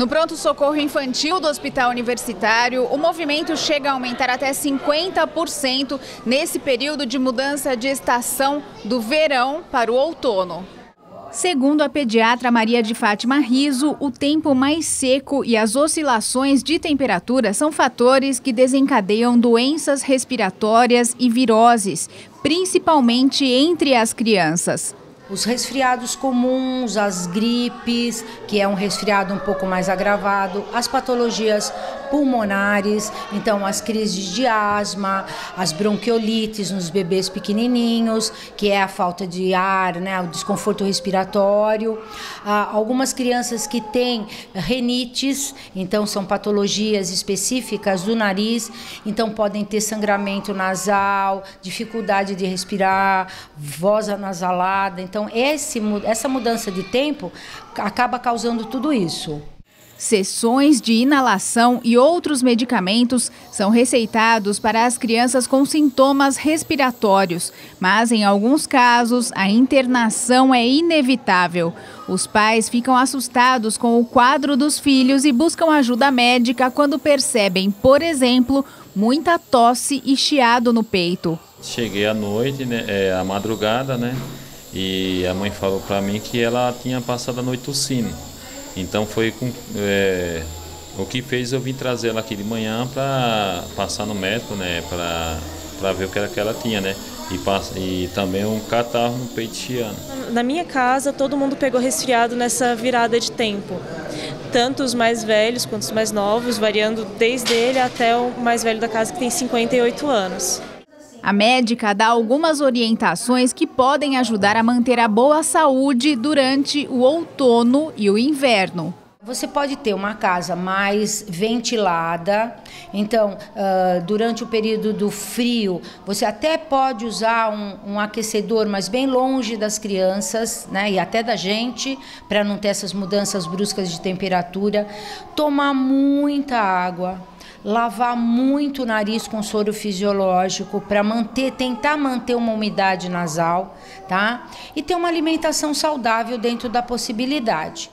No pronto-socorro infantil do Hospital Universitário, o movimento chega a aumentar até 50% nesse período de mudança de estação do verão para o outono. Segundo a pediatra Maria de Fátima Riso, o tempo mais seco e as oscilações de temperatura são fatores que desencadeiam doenças respiratórias e viroses, principalmente entre as crianças os resfriados comuns, as gripes, que é um resfriado um pouco mais agravado, as patologias pulmonares, então as crises de asma, as bronquiolites nos bebês pequenininhos, que é a falta de ar, né, o desconforto respiratório. Ah, algumas crianças que têm renites, então são patologias específicas do nariz, então podem ter sangramento nasal, dificuldade de respirar, voz anasalada. Então esse, essa mudança de tempo acaba causando tudo isso. Sessões de inalação e outros medicamentos são receitados para as crianças com sintomas respiratórios, mas em alguns casos a internação é inevitável. Os pais ficam assustados com o quadro dos filhos e buscam ajuda médica quando percebem, por exemplo, muita tosse e chiado no peito. Cheguei à noite, né, é, à madrugada, né? E a mãe falou para mim que ela tinha passado a noite tossindo. Então foi com, é, o que fez eu vim trazer ela aqui de manhã para passar no médico, né, para ver o que era que ela tinha, né? E, passa, e também um catarro no peito chiano. Na minha casa, todo mundo pegou resfriado nessa virada de tempo. Tanto os mais velhos quanto os mais novos, variando desde ele até o mais velho da casa que tem 58 anos. A médica dá algumas orientações que podem ajudar a manter a boa saúde durante o outono e o inverno. Você pode ter uma casa mais ventilada, então, uh, durante o período do frio, você até pode usar um, um aquecedor, mas bem longe das crianças né, e até da gente, para não ter essas mudanças bruscas de temperatura. Tomar muita água, lavar muito o nariz com soro fisiológico para manter, tentar manter uma umidade nasal, tá? E ter uma alimentação saudável dentro da possibilidade.